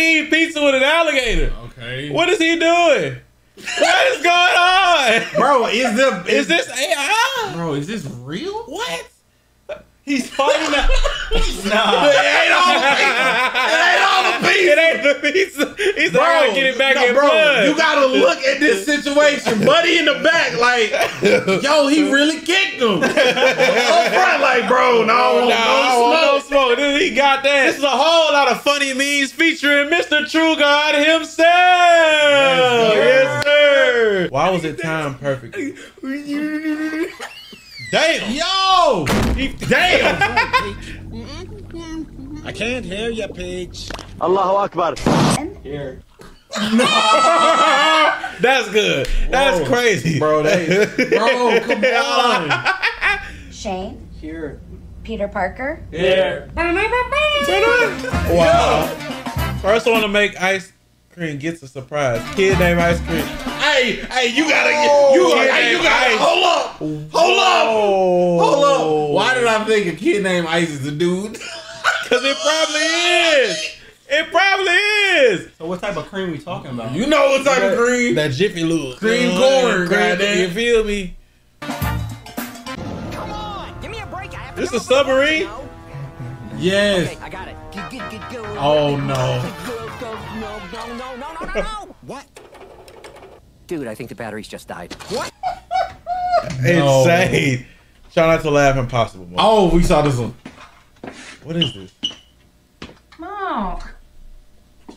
he eating pizza with an alligator? Okay. What is he doing? What is going on? Bro, is the Is this AI? bro? Is this real? What? He's fighting that. nah. It ain't all the pieces. It ain't all the pizza. He's like, I gotta get it back no, in bro, blood. you gotta look at this situation. Buddy in the back, like, yo, he really kicked him. Up front, like, bro, no, no, no no smoke. smoke. This- He got that. This is a whole lot of funny memes featuring Mr. TrueGawd himself. Yes, sir. Why was it timed perfectly? Damn. Yo, damn. I can't hear you, Peach. Allahu Akbar. Here. No! That's good. That's Whoa. crazy. bro, they, bro, come on. Shane, Here. Peter Parker. Here. Wow. First one to make ice cream gets a surprise. Kid named Ice Cream. Hey, hey, you gotta, get, you, Kid hey, you gotta, Ice. hold up, hold up, Oh. hold up. Why did I think a kid named Ice is a dude? Because it probably is. It probably is. So what type of cream we talking about? You know what type of cream? That Jiffy Lube. Cream You corn, cream- goddamn. You feel me? Come on, give me a break. I have to This go a for the bus, submarine? Yes. Okay, I got it. Get, get, get, go. Oh no. Go, go, no, no, no, no, no, no, no. what? Dude, I think the batteries just died. What? No. Insane. Try not to laugh impossible. Mark. Oh, we saw this one. What is this? Mark. I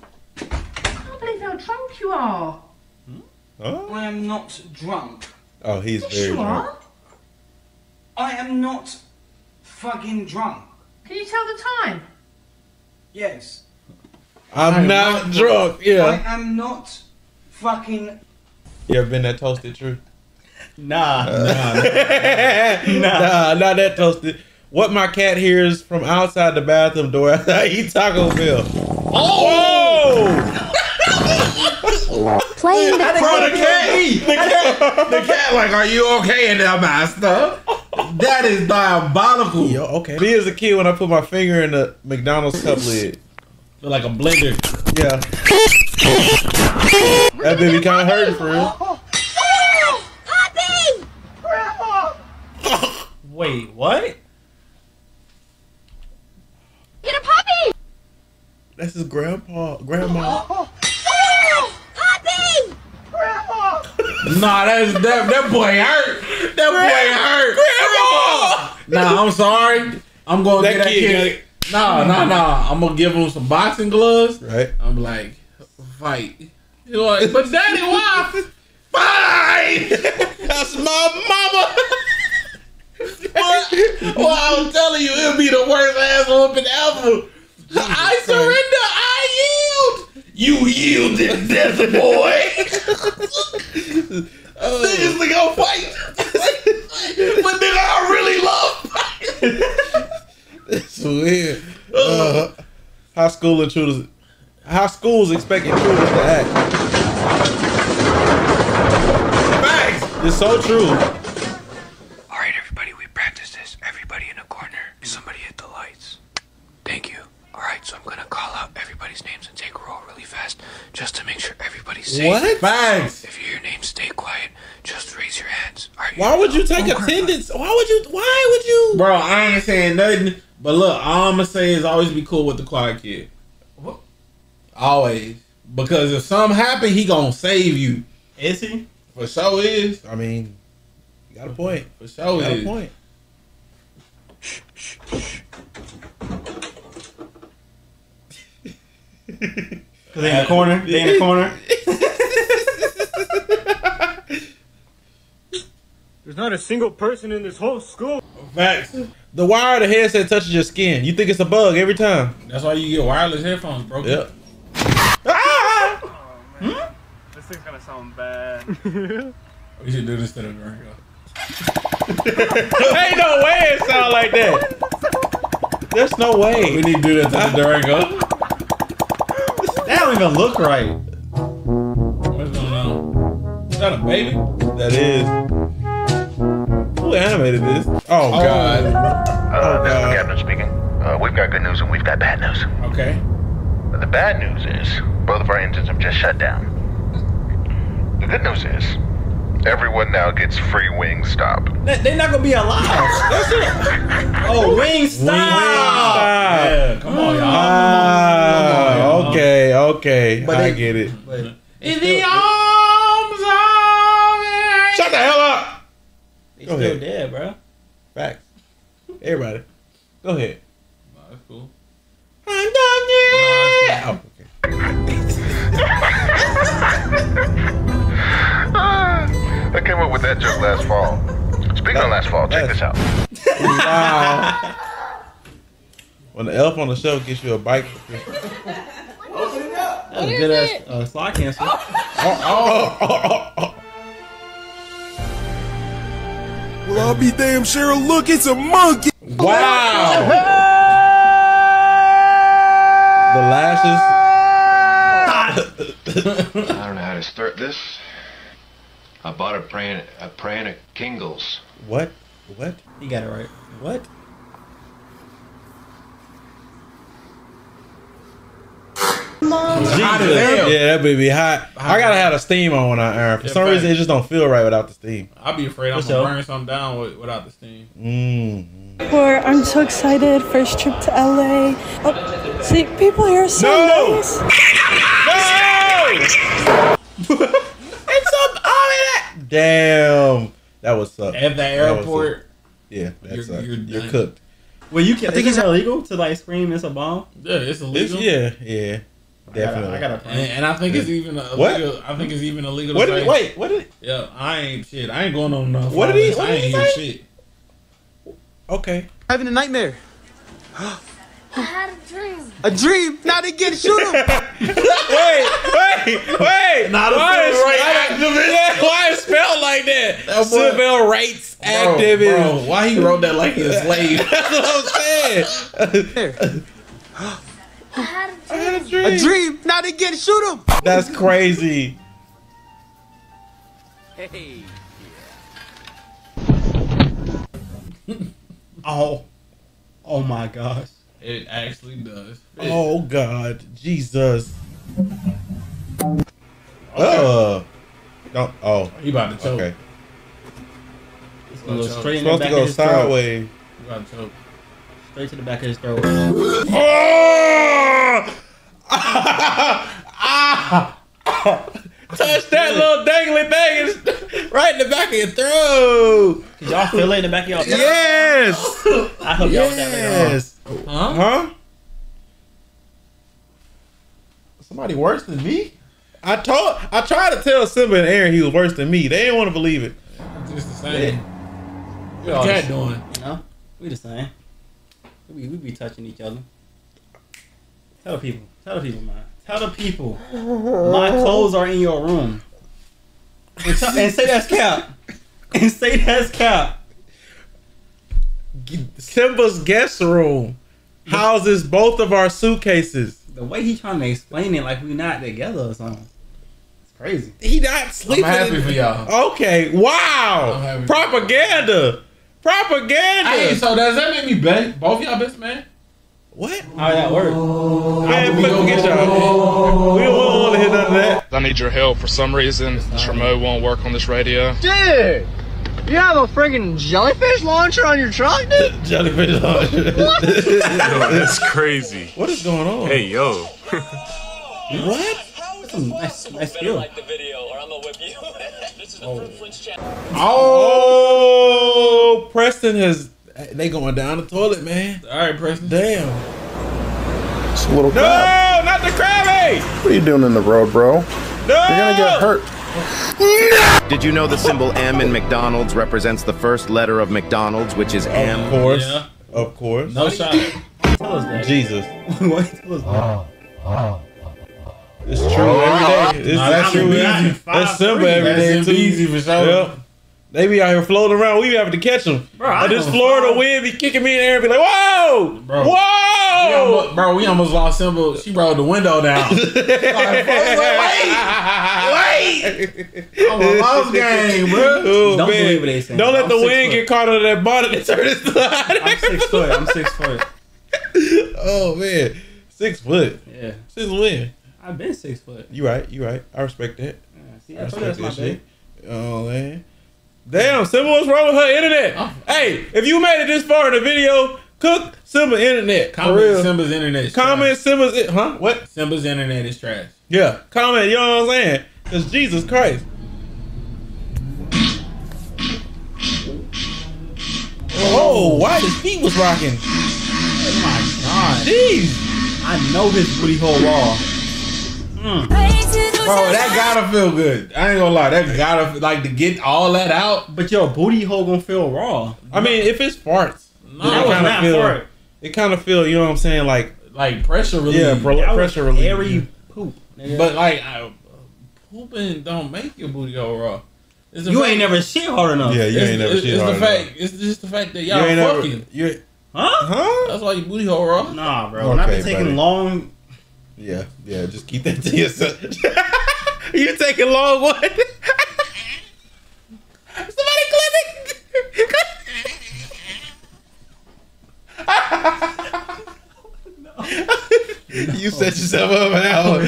can't believe how drunk you are. Hmm? Huh? I am not drunk. Oh, he's Yes, very you drunk. are. I am not fucking drunk. Can you tell the time? Yes. I'm I'm not not- drunk. Yeah. I am not fucking. You ever been that toasted, True? Uh, nah. nah, Nah, not that toasted. What my cat hears from outside the bathroom door after I eat Taco Bell. Oh! Playing the Bro, the cat, the cat, the cat, like, are you okay in there, master? That is diabolical. Yo, okay. Me as a kid, when I put my finger in the McDonald's cup lid, Feel like a blender. yeah, that baby kind of hurting for real. Wait, what? Get a puppy! That's his grandpa, grandma. Puppy! Nah, that's that that boy hurt. That boy hurt. Grandma. Nah, I'm sorry. I'm gonna That get that kid kid. Nah, nah, nah. I'm gonna give him some boxing gloves. Right? I'm like, fight. He's like, but daddy, why? Fight. That's my mama. well, well, I'm telling you, it'll be the worst ass whooping ever. I surrender. I yield. You yielded, death boy. Niggas to go fight. but nigga, I really love fighting. It's weird. Uh, how school intruders, how schools expect intruders to act. Facts. It's so true. All right, everybody, we practiced this. Everybody in a corner. Somebody hit the lights. Thank you. All right, so I'm gonna call out everybody's names and take a roll really fast, just to make sure everybody's safe. What? Facts. If you hear your name, stay quiet. Just raise your hands. All right. Why would you take attendance? Why would you? Why would you? Bro, I ain't saying nothing. But look, all I'm gonna say is always be cool with the quiet kid. What? Always. Because if something happen, he gonna save you. Is he? For sure is. I mean, you got a point. For sure You got a is. point. They in the corner. They in the corner. There's not a single person in this whole school. Facts. The wire of the headset touches your skin. You think it's a bug every time. That's why you get wireless headphones, bro. Yep. This thing's gonna sound bad. We should do this to the drink. Ain't no way it sound like that. There's no way. We need to do that to the Durango. That don't even look right. What's going on? Is that a baby? That is. Who animated this? Oh, God. Uh, Oh, this is the captain speaking. Uh, we've got good news and we've got bad news. Okay. the bad news is both of our engines have just shut down. The good news is everyone now gets free Wingstop. They- They're not gonna be alive. That's it. Oh, Wingstop. Yeah, come on, y'all. Ah, okay, okay. But I they- get it. But In the arms of Shut the hell up. they Go still ahead. dead, bro. Facts. Everybody, go ahead. No, that's cool. I'm done yet. Oh, okay. I came up with that joke last fall. Speaking of last fall, check this out. Wow. when the elf on the shelf gets you a bike for Christmas. That's a good ass uh, slide cancel. Well, I'll be damn sure. Look, it's a monkey. Wow. the lashes. I don't know how to start this. I bought a praying a praying of Kingles. What? What? You got it right. What? Hot. Yeah, that baby hot. I gotta have the steam on when I iron. For Yeah, some reason, it just don't feel right without the steam. I'd be afraid I'm What's gonna up? burn something down with, without the steam. Mm. Or I'm so excited. First trip to LA. Oh, see, people here are so No! nice. No! it's up all of that. Damn, that was suck. At the That was airport, suck. Yeah, that You're- sucks. you're You're, cooked. Well, you can. I I think think it's it's- illegal to like scream it's a bomb. yeah, it's It's, illegal. yeah, yeah, definitely. I got a And, and I think it's even illegal. What? I think it's even illegal. what to did say, he, wait? What did? He, Yeah, I ain't shit. I ain't going on no. What did he- what I did he ain't hear say? shit. okay. Having a nightmare. I had a dream. A dream. Now they get shoot him. wait, wait, wait. Not a why civil is, rights I- activist. Yeah, why is spelled like that? That boy- Civil rights Bro, activist. bro, why he wrote that like he a slave? That's what I'm saying. I had a I had a dream. dream. a dream. Now they get shoot him. That's crazy. Hey. Oh, oh my gosh. It actually does. Oh God, Jesus. Uh, don't. Oh, He about to choke. okay. It's gonna go straight in the back to of go his throat. sideways. He about to choke. Straight to the back of his throat. Oh! ah! Touch that little dangly thing right in the back of your throat. Did y'all feel it in the back of y'all? Yes. I hope y'all with that later on. Yes. Huh? Huh? Somebody worse than me? I told I tried to tell Simba and Aaron he was worse than me. They didn't want to believe it. Just the same. What the cat doing? You know, we the same. We, we be touching each other. Tell the people. Tell the people, man. Tell the people. My clothes are in your room. And, tell- and say that's cap. And say that's cap. Simba's guest room houses both of our suitcases. The way he trying to explain it like we not together or something. It's crazy. He not sleeping. I'm happy for y'all. Okay, wow. Propaganda. Propaganda. Hey, so does that make me bet both y'all best man? what? How that work? Man, fuck, forget y'all. We don't want to hear none of that. I need your help for some reason. This remote won't work on this radio. Dude, you have a friggin' jellyfish launcher on your truck, dude? Jellyfish launcher. What? That's crazy. what is going on? Hey, yo. What? Some nice, nice skill. Oh, Preston has. They going down the toilet, man. All right, Preston. Damn. It's a little No, crab. not the Krabby. What are you doing in the road, bro? No. You're gonna get hurt. Did you know the symbol M in McDonald's represents the first letter of McDonald's, which is M? Of course. Yeah. Of course. No shot. Tell us that. Jesus. Why tell us that? It's true every day. It's Nah, that's true. easy. That's Five, Simba three. every That's too. easy for sure. Yep. They be out here floating around. We be having to catch them. Bro, I this Florida five. wind be kicking me in the air and be like, whoa, Bro. We whoa. almost, bro, we almost lost Simba. She rolled the window down. wait, wait. I'm a lost game, bro. Oh, Don't man. believe what they saying. Don't let I'm the wind foot. get caught under that bonnet and turn it slide. I'm six foot. I'm six foot. Oh man, Six foot. Yeah. Since when? I've been six foot. You right. You right. I respect that. see, I I told you respect that's my that shit. Oh man. Damn, Simba, what's wrong with her internet? Oh. Hey, if you made it this far in the video, cook Simba's internet. For Comment real. Simba's internet. is Comment Simba's it, huh? What? Simba's internet is trash. Yeah. Comment, you know what I'm saying? Cause Jesus Christ. Oh, why his feet was rocking? Oh my god. Jeez. I know this booty hole raw. Mm. Bro, that gotta feel good. I ain't gonna lie, that gotta like to get all that out. But your booty hole gonna feel raw. I mean, if it's farts, No, that it was kinda not feel, fart. It kind of feel, you know what I'm saying? Like, Like pressure relief. yeah, bro, That was pressure relief. airy poop. nigga. But like I, pooping don't make your booty go raw. It's the you fact- ain't never shit hard enough. Yeah, you it's, ain't never it's, shit it's hard the enough. fact. It's just the fact that You y'all ain't never, fucking. you, Huh? huh? That's why your booty hole raw. Nah, bro. When I've been taking buddy. long. Yeah, yeah, just keep that to yourself. you taking a long one? Somebody clip it. You set yourself up now.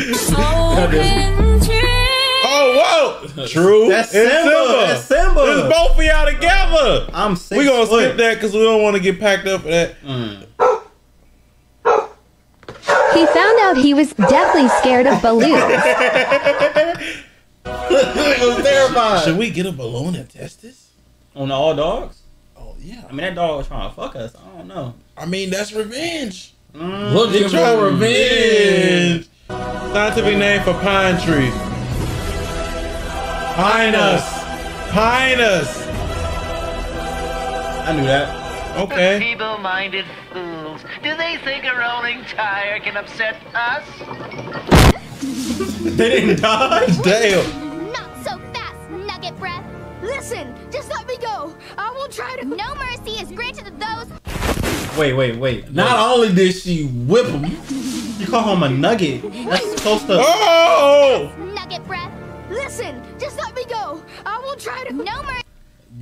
Oh, whoa! True. That's It's Simba. That's Simba. It's both of y'all uh, together. I'm six We gonna foot. skip that because we don't want to get packed up for that. Mm. He found out he was deathly scared of balloons. it was terrified. Should we get a balloon and test this? On all dogs? Oh yeah. I mean, that dog was trying to fuck us. I don't know. I mean, that's revenge. Mm, Looking They try for revenge. Scientific name for pine tree. Pinus. Pinus. I knew that. Okay. Feeble-minded fools. Do they think a rolling tire can upset us? They didn't die. Damn. Not so fast, nugget breath. Listen, just let me go. I will try to. No mercy is granted to those. Wait, wait, wait. Not only did she whip him, You call him a nugget. That's supposed to. Oh! Nugget breath. Listen, just let me go. I will try to. No mercy.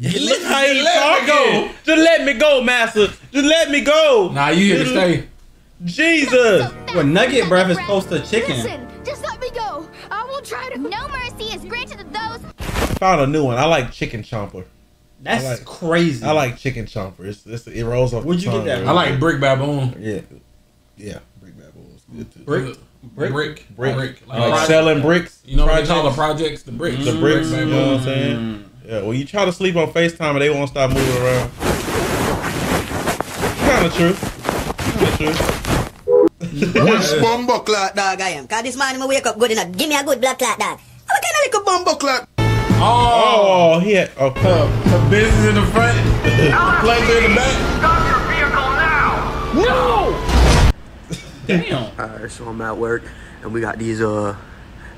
Look how he Let me go. Just let me go, master. Just let me go. nah, you here to stay. Jesus. Well, nugget breath is supposed to chicken. Listen, just let me go. I will try to. No mercy is granted to those. Found a new one. I like chicken chomper. That's I like- crazy. I like chicken chomper. It's, it's, it rolls off Where'd the you get that real I like brick baboon. good. Yeah. Yeah. Brick baboon's good too. Brick. Brick, brick, Brick. brick. Like, project- selling bricks. You know what they call the projects? projects? The bricks. The bricks, Brick you know what I'm baboon. saying? Yeah, well, you try to sleep on FaceTime and they won't stop moving around. Kind of true. Kind of true. Which bumbo clock? Dog, I am. Cause this morning I wake up good enough. Give me a good blood clot, dog. What kind of little bumbo clock? Oh, Oh, he had. Okay. uh, the business in the front, pleasure in the back. Stop your vehicle now! No! Damn. Alright, so I'm at work and we got these uh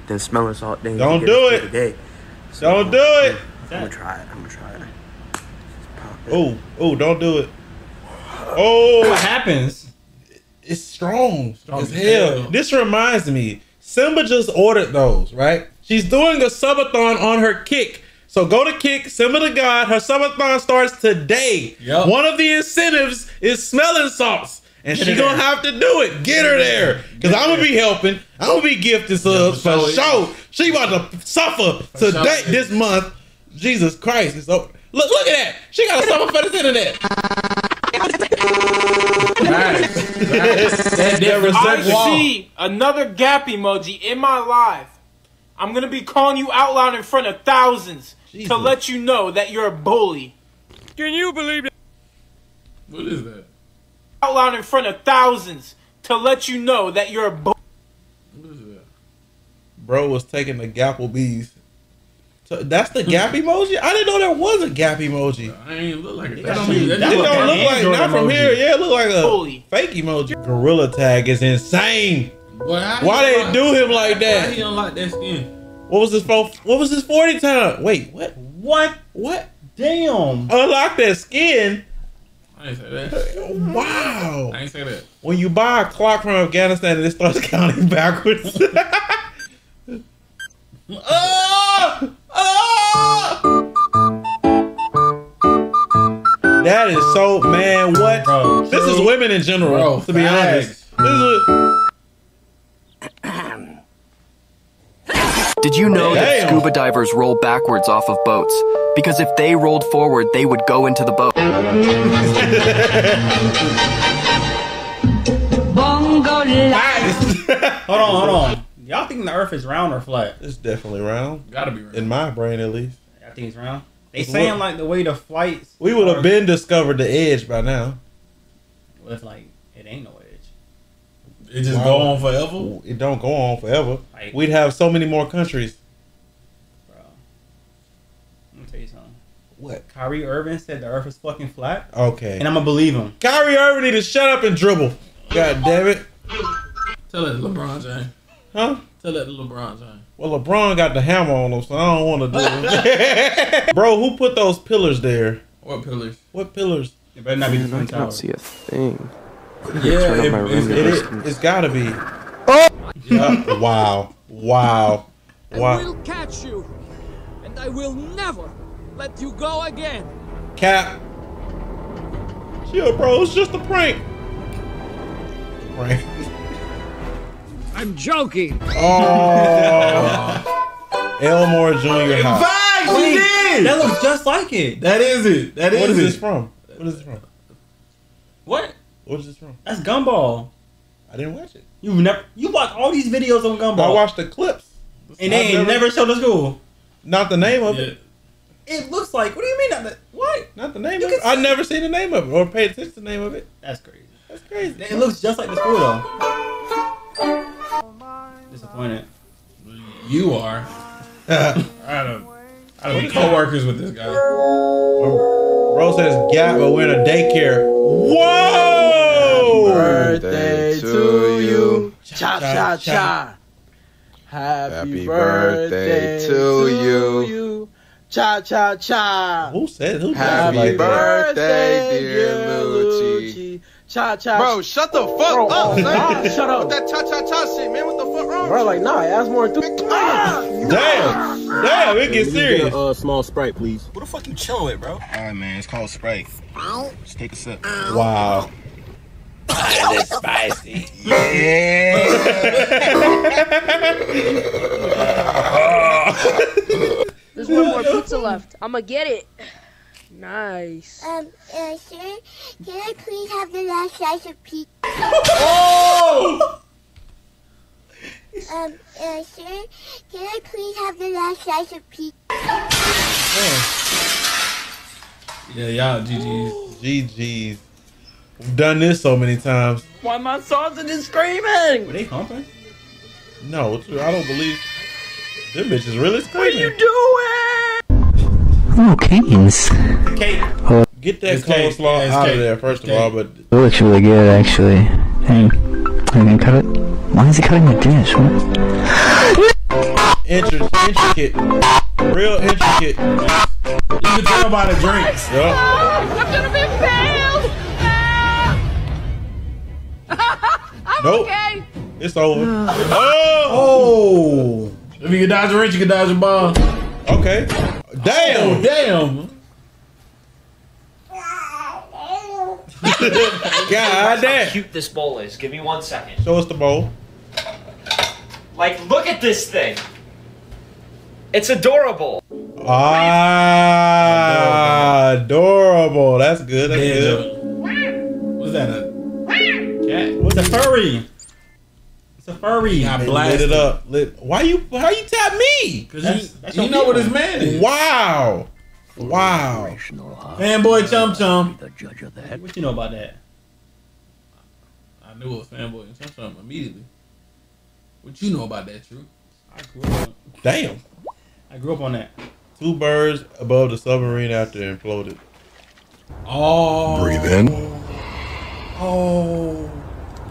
them smelling salt things. Don't do it. through the Day. Don't do it. I'm gonna try it. I'm gonna try it. Oh, oh, don't do it. Oh, What happens? it's strong, Strong as as hell. hell. This reminds me, Simba just ordered those, right? She's doing a subathon on her kick. So go to kick, Simba the God. Her subathon starts today. Yup. One of the incentives is smelling salts. And Get she gonna there. have to do it. Get her there. Cause I'm gonna be helping. I'm gonna be gifting subs for for sure. sure. She about to suffer For today, sure. this month. Jesus Christ. It's over. Look, look at that. She gotta suffer for this internet. Right. That That different I wall. see another gap emoji in my life, I'm gonna be calling you out loud in front of thousands Jesus. to let you know that you're a bully. Can you believe it? What is that? Out loud in front of thousands to let you know that you're a bully. What is that? Bro was taking the Gapplebees. So that's the gap hmm. emoji? I didn't know there was a gap emoji. I ain't look like a That that. don't mean- That that It look look don't like look like Android not from emoji. here. Yeah, it look like a Bully. fake emoji. Gorilla tag is insane. Boy, Why they do him like Why that? he unlock that skin? What was his fo- What was his forty time? Wait, what? What? What? Damn. Unlock that skin. I ain't say that. Wow. I ain't say that. When you buy a clock from Afghanistan and it starts counting backwards. Oh! That is so man. What? Bro, this is women in general. Bro, to be facts. honest, this is. A... Did you know Damn. that scuba divers roll backwards off of boats? Because if they rolled forward, they would go into the boat. Bongo Hold on, hold on. Y'all think the Earth is round or flat? It's definitely round. Gotta be round. In my brain, at least. I think it's round. They It's saying what- like the way the flights. We would have been discovered the edge by now. What if like it ain't no edge? It just go on forever. It don't go on forever. Like- We'd have so many more countries. Bro, let me tell you something. What? Kyrie Irving said the Earth is fucking flat, Okay. and I'm gonna believe him. Kyrie Irving need to shut up and dribble. God damn it. Tell it, to LeBron James. Huh? Tell that to LeBron James. Well, LeBron got the hammer on him, so I don't want to do it. Bro, who put those pillars there? What pillars? What pillars? It better not be the Man, I Twin cannot see a thing. Yeah, Turn up it, it, has gotta be. Oh! Yeah, wow. Wow. I will catch you, and I will never let you go again. Cap. Chill, bro. It's just a prank. Prank. I'm joking. Oh. Elmore Junior High. Facts, you did. That looks just like it. That is it. That is What is it. this from? What is this from? What? What is this from? That's Gumball. I didn't watch it. You've never you watch all these videos on Gumball. I watched the clips. and they I've never, showed the school. Not the name of it. It looks like. What do you mean? Not the, what? Not the name You of it. I never seen the name of it or paid attention to the name of it. That's crazy. That's crazy. It looks just like the school though. Disappointed. You are. I don't. I don't be co-workers with this guy. Bro says gap, but we're in a daycare. Whoa! Happy Birthday to you. Cha cha cha. Happy, Happy birthday, birthday to to you. you. Cha cha cha. Who said who Happy like that? birthday, dear dear Lucci. Lucci. Cha cha. Bro, shut the fuck Bro, up, oh, son. nah, shut up. With that cha cha cha shit, man. What the fuck wrong? Bro, like nah, ask more enthusiasm. Damn. Damn, it gets serious. Uh, small sprite, please. What the fuck you chilling with, bro? All right, man. It's called Sprite. Just take a sip. Wow. That's spicy. There's one more pizza left. I'ma get it. Nice. Um, uh, sir, can I please have the last slice of pizza? Oh! Um, uh, sir, can I please have the last slice of pizza? Yeah, y'all GG's. GG's. We've done this so many times. Why my sausage is screaming? Were they humping? No, I don't believe. Them bitches really screaming. Oh, canes. Cake. Oh. Get that It's cake. coleslaw it's out cake. of there, first of all. But It looks really good, actually. Hang, are you gonna cut it? Why is he cutting the dish? What? intri- intricate, real intricate. You can tell by the drinks. Yup. I'm gonna be failed. Ah. I'm Nope. okay. It's over. Oh! Oh. If you can dodge a wrench, you can dodge a ball. Okay. Damn. Oh, damn. God damn. cute this bowl is. Give me one second. Show us the bowl. Like, look at this thing. It's adorable. Ah, adorable. That's good. That's Yeah, good. What's that? A Cat. What's a furry? It's a furry. got They lit it up. Lit. Why you? How you tap me? Cause That's- you, that's you know what his man is. Wow. Wow. Fanboy chum chum. The judge of that. What you know about that? I knew it was fanboy and chum chum immediately. What you know about that, True? I grew up. Damn. I grew up on that. Two birds above the submarine after it imploded. Oh. Breathe in. Oh,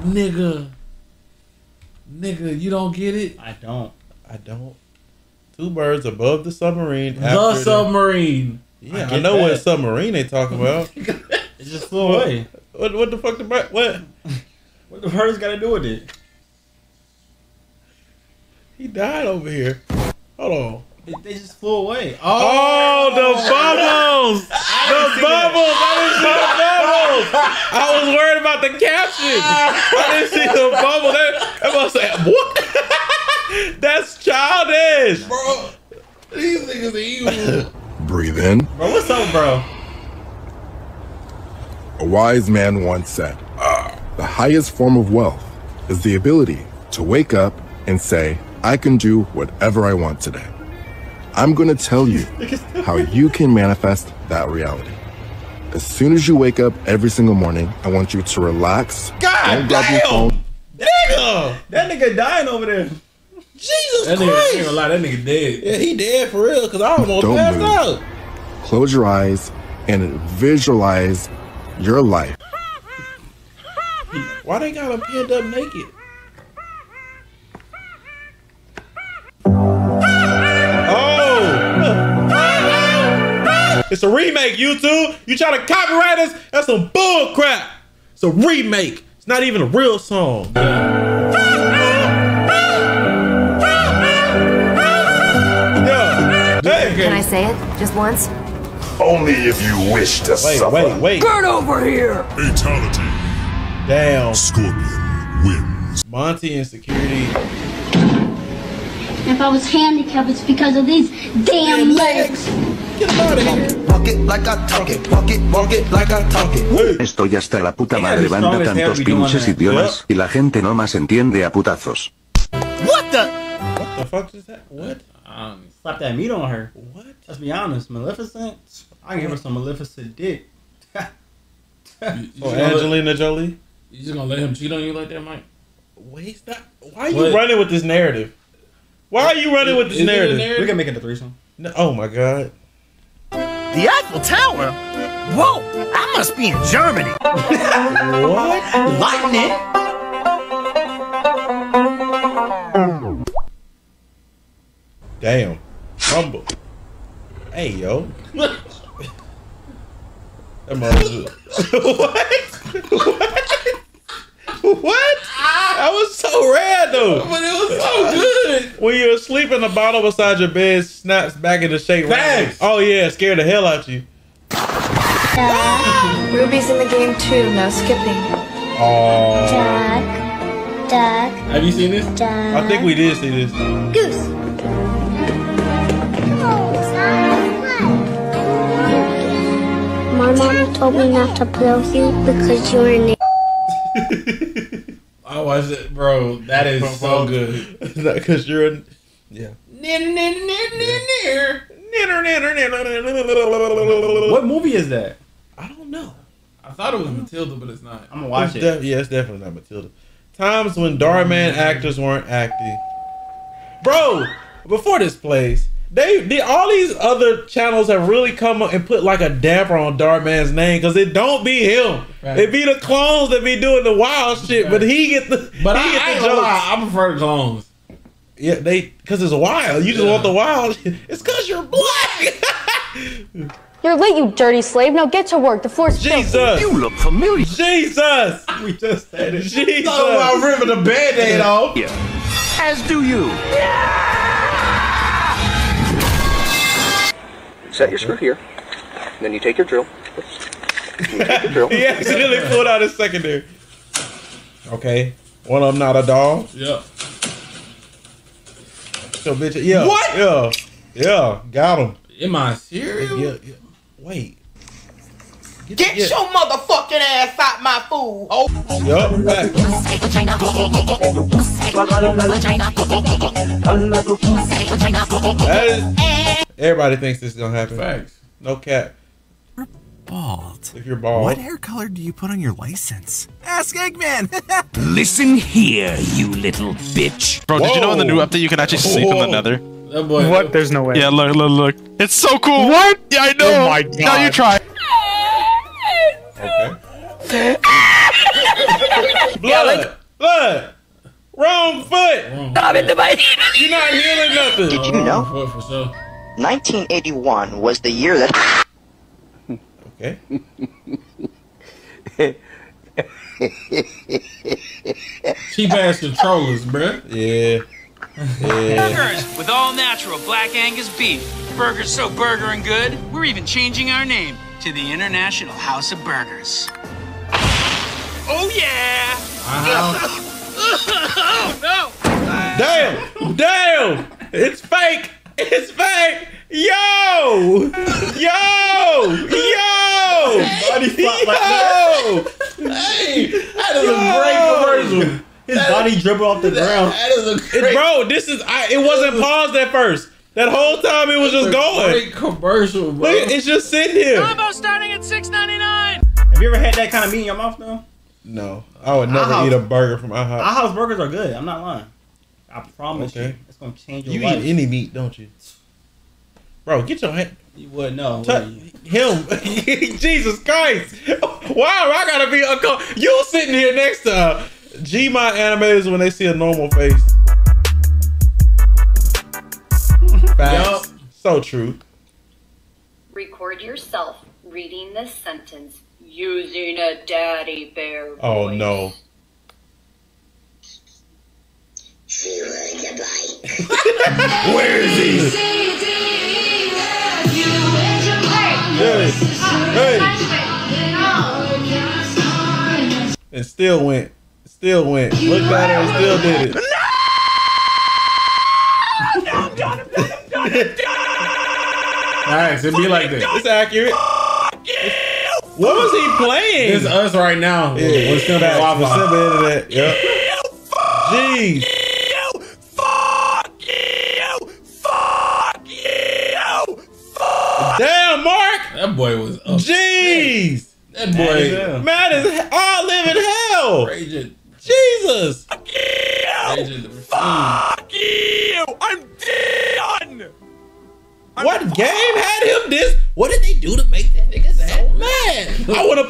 nigga. Nigga, you don't get it? I don't. I don't. Two birds above the submarine. The after submarine. Yeah, I I, get know what submarine they talking about. It just flew away. what, what the fuck the bird? What? What the birds got to do with it? He died over here. Hold on. It- They just flew away. Oh, the oh. bubbles! The bubbles! I didn't see the bubbles! I was worried about the caption. I didn't see the bubble. That, that must say, what? That's childish. Bro, these niggas are evil. Breathe in. Bro, what's up, bro? A wise man once said, ah, The highest form of wealth is the ability to wake up and say, I can do whatever I want today. I'm going to tell you how you can manifest that reality. As soon as you wake up every single morning, I want you to relax. God don't grab your damn. phone. Nigga! That nigga dying over there. Jesus That nigga, Christ! ain't gonna lie, that nigga dead. Yeah, he dead for real, cause I almost Don't passed move. out. Close your eyes and visualize your life. Why they got him pinned up naked? It's a remake, YouTube. You try to copyright us? That's some bull crap. It's a remake. It's not even a real song. Yeah. Hey. Can I say it just once? Only if you wish to Wait, wait, wait. Burn over here! Fatality. Damn. Scorpion wins. Monty and security. If I was handicapped, it's because of these damn legs. Estoy hasta la puta madre, banda tantos pinches idiomas, y la gente no más entiende a putazos. What the? What the fuck is that? What? Um, slap that meat on her. What? Let's be honest, Maleficent. I give her some Maleficent dick. You, you Oh, let- Angelina Jolie? you just gonna let him cheat on you like that, Mike? Wait, stop. Why are you What? running with this narrative? Why are you running with this narrative? narrative? We can make it a threesome. No, oh my god. The Eiffel Tower? Whoa, I must be in Germany. What? Lightning? Damn. Humble. Hey, yo. That what? What? What? That was so random. But it was so good. When you're asleep in the bottle beside your bed, snaps back into shape. randomly. Facts. Oh yeah, scared the hell out you. Ah! Ruby's in the game too, no skipping. Oh. Duck. Duck. Have you seen this? Duck. I think we did see this. Goose. My mom told me not to play with you because you're an I watched it, bro. That is so good. Because you're in. Yeah. What movie is that? I don't know. I thought it was Matilda, but it's not. I'm gonna watch It's it. def- yeah, it's definitely not Matilda. Times when Dhar Mann actors weren't acting. Bro, before this plays, they, they all these other channels have really come up and put like a damper on Dhar Mann's name because it don't be him. Right. It be the clones that be doing the wild shit, but he get the But he I, get the ain't gonna jokes. lie, I prefer clones. Yeah, they because it's wild. You just Yeah. want the wild. It's because you're black. You're late, you dirty slave. Now get to work. The floor's filthy. Jesus. You look familiar. Jesus. We just said it. Jesus. Talking about ripping the band-aid off. Yeah. As do you. Set your screw here. Then you take your drill. You take your drill. He accidentally pulled out his secondary. Okay. One of them not a dog. Yeah. So bitch. Yeah. What? Yeah. Yeah. Got him. Am I serious? Yeah. yeah. Wait. Get your motherfucking ass out my food. Oh. Yup. Back. Everybody thinks this is gonna happen. Facts. No cap. Bald. If you're bald. What hair color do you put on your license? Ask Eggman. Listen here, you little bitch. Bro, did you know in the new update you can actually sleep in the nether? That boy. What? There's no way. Yeah, look, look, look. It's so cool. What? Yeah, I know. Oh my god. Now you try. Okay. Blood. Blood. Wrong foot. You're not healing nothing. Did you know? For, for sure. 1981 was the year that. Okay. Cheap ass controllers, bruh. Yeah. Yeah. Burgers with all natural black Angus beef. Burgers so burger and good, we're even changing our name to the International House of Burgers. Oh yeah! Uh-huh. oh no! Damn! Damn! It's fake! It's fake! Yo! Yo! Yo! Body flop like Yo! Hey, that is a great commercial. His body dribble off the ground. That is a It- great, bro, this is I, it wasn't paused at first. That whole time it was just going. great commercial, bro. Look, it's just sitting here. Combo starting at six ninety nine. Have you ever had that kind of meat in your mouth though? No, I would never IHOP. eat a burger from IHOP. IHOP's burgers are good. I'm not lying. I promise Okay. you, it's gonna change your You life. eat any meat, don't you? Bro, get your hand. you would know. Touch him. Jesus Christ. Wow, I gotta be a You sitting here next to her. G my animators when they see a normal face. Facts. So true. Record yourself reading this sentence using a daddy bear voice. Oh no. Where is he? Hey. Hey. And still went. Still went. Looked at her and still did it. Nice, It'd be like this. It's accurate. What was he playing? It's us right now. Yeah, We're still facts. Wi-Fi. For simple internet. Yep. Jeez. Damn, Mark. That boy was up. Jeez. That boy. Man is all live in hell. Raging. Jesus.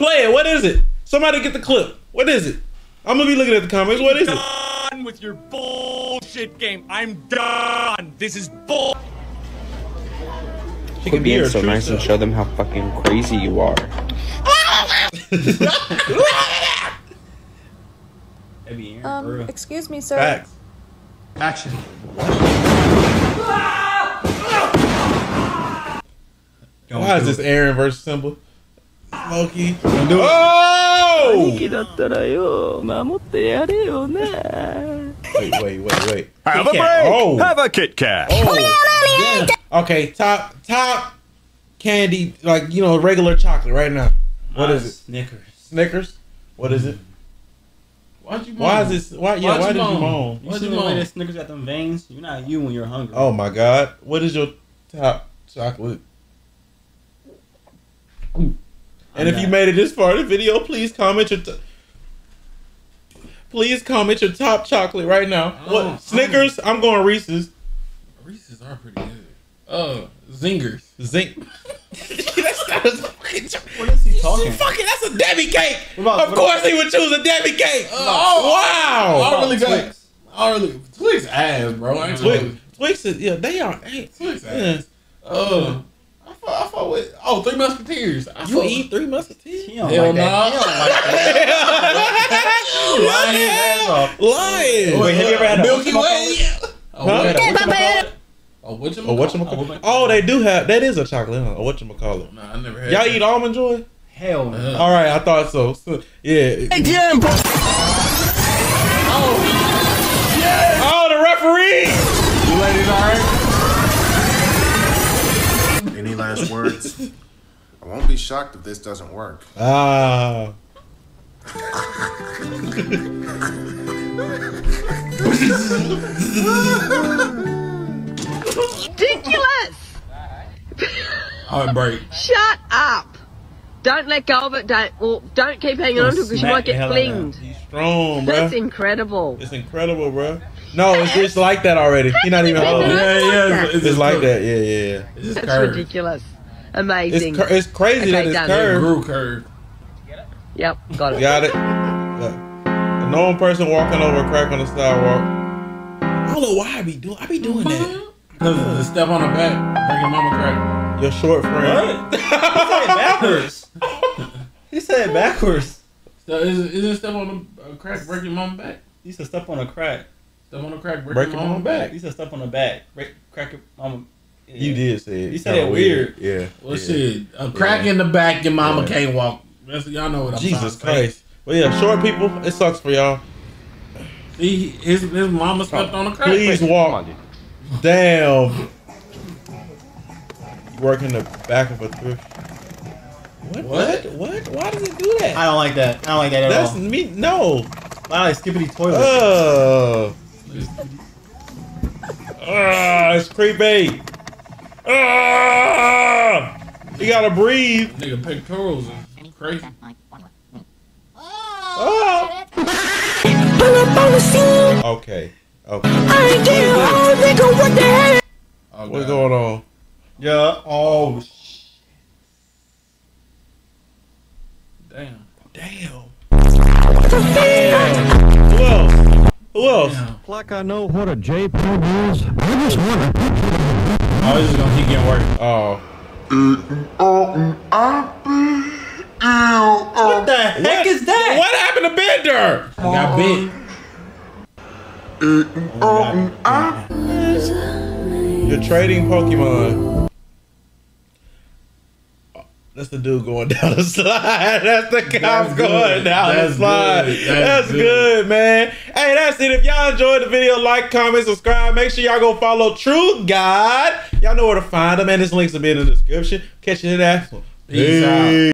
Play it. What is it? Somebody get the clip. What is it? I'm gonna be looking at the comments. What is it? Done with your bullshit game. I'm done. This is bull. She Quit be being so true nice and show them how fucking crazy you are. That'd be Aaron, for Um, excuse me, sir. Facts. Action. Don't Why is this it. Aaron versus Simba? Smokey. Don't do it. Oh! だったらよ守ってやれよな Wait, wait, wait, wait. Have a Kit break. Kat. Oh. Have a Kit Kat. Oh. Okay, top top candy, like you know, regular chocolate right now. What is it? Snickers. Snickers. What is it? Why'd you Why moan? is this? Why? Yeah. Why'd Why you did you moan? moan? You Why'd see you the way moan? that Snickers got them veins? You're not you when you're hungry. Oh my God! What is your top chocolate? And if you made it this far in the video, please comment your. T- please comment your top chocolate right now. Oh, What Snickers? I'm going Reese's. Reese's are pretty good. Oh, zingers. Zing. that's not a fucking. cho- What is he talking? Fucking, that's a Debbie cake. About- of what course, he would choose a Debbie cake. Oh, wow. I don't really got. Twix. I don't really. Twix ass, bro. I ain't Twix, Twix. Twix is yeah, they are. Hey, Twix yeah. ass. Uh, I fought, I fought with. Oh, Three Musketeers. I You eat three musketeers? He don't Hell like that. nah. He don't like that. Lying his ass off. Lying. Wait, have you ever had a Milky whatchamacallit? Way? Oh, Huh? what? Whatchamacallit? Oh, what you Oh, what Oh, they do have. That is a chocolate. Huh? What you? Nah, I never had. Y'all that. eat almond joy? Hell no. Uh, All right, I thought so. So, yeah. Oh, the referee. Last words? I won't be shocked if this doesn't work. Ah. Ridiculous! Heartbreak. Shut up! Don't let go of it. Don't well, don't keep hanging on to it because you might get hell flinged. He's strong, bro. That's incredible. It's incredible, bro. No, it's just like that already. He not even Yeah, holding. yeah, it. yeah, It's, it's just like that. Yeah, yeah, yeah. It's just That's curved. ridiculous. It's Amazing. cur- it's crazy that Okay, it's done. curved. Grew curved. Yep, got it. Got it. Yeah. A normal person walking over a crack on the sidewalk. I don't know why I be doing. I be doing that. Because of the step on the back, bring your mama crack. Your short friend. What? he said backwards. he said it backwards. So is, is it step on the uh, crack, break your mama back? He said step on a crack. Step on the crack, break, Break your your mama mama back. He said step on the back. Break, crack your mama. Yeah. You did say it. You said it weird. Yeah. Well, yeah. shit, a crack in the back, your mama Yeah. can't walk. That's, y'all know what I'm Jesus trying to. Christ. Well, yeah, short people, it sucks for y'all. He, his his mama stepped on a crack. Please pipe. walk down. Working the back of a thrift. What? What? What? Why does it do that? I don't like that. I don't like that at That's all. me. No. I like skippity toilet. Uh. Ah, it's creepy. Ah, you gotta breathe. Nigga pectorals is crazy. Ah. Okay. Okay. Oh, What's going on? Yeah. Oh. sh- Damn. Damn. Who else? Who else? Like I know what a JPEG is. I just wonder. Oh, this is gonna keep getting worse. Oh. What the heck is that? What happened to Bender? He got bit. Oh. Oh, You're trading Pokemon. That's the dude going down the slide. That's the cop That's going good. down That's the slide. good. That's, That's good. good. man. Hey, that's it. If y'all enjoyed the video, like, comment, subscribe. Make sure y'all go follow TrueGawd. Y'all know where to find him, and his links will be in the description. Catch you in the next one. Peace out.